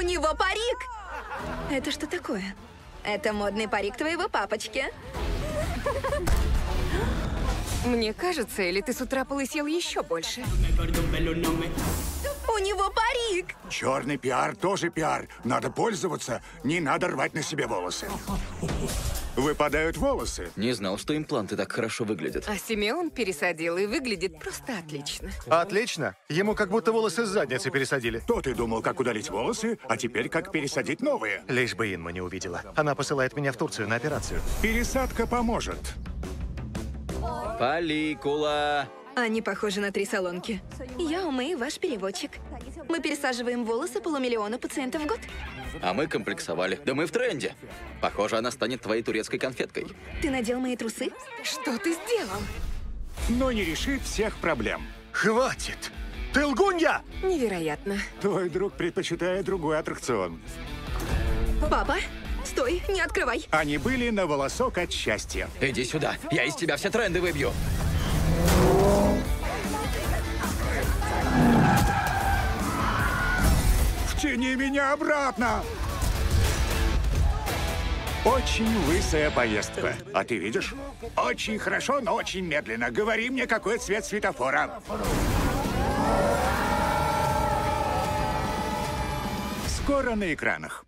него парик! Это что такое? Это модный парик твоего папочки. Мне кажется, или ты с утра полысел еще больше? У него парик! Черный пиар тоже пиар. Надо пользоваться, не надо рвать на себе волосы. Выпадают волосы. Не знал, что импланты так хорошо выглядят. А Симеон пересадил и выглядит просто отлично. Отлично. Ему как будто волосы с задницы пересадили. То ты думал, как удалить волосы, а теперь как пересадить новые. Лишь бы Инма не увидела. Она посылает меня в Турцию на операцию. Пересадка поможет. Поликула! Они похожи на три солонки. Я Умэй, ваш переводчик. Мы пересаживаем волосы полумиллиона пациентов в год. А мы комплексовали. Да мы в тренде. Похоже, она станет твоей турецкой конфеткой. Ты надел мои трусы? Что ты сделал? Но не решит всех проблем. Хватит! Ты лгунья! Невероятно. Твой друг предпочитает другой аттракцион. Папа, стой, не открывай. Они были на волосок от счастья. Иди сюда, я из тебя все тренды выбью. Втяни меня обратно! Очень лысая поездка. А ты видишь? Очень хорошо, но очень медленно. Говори мне, какой цвет светофора. Скоро на экранах.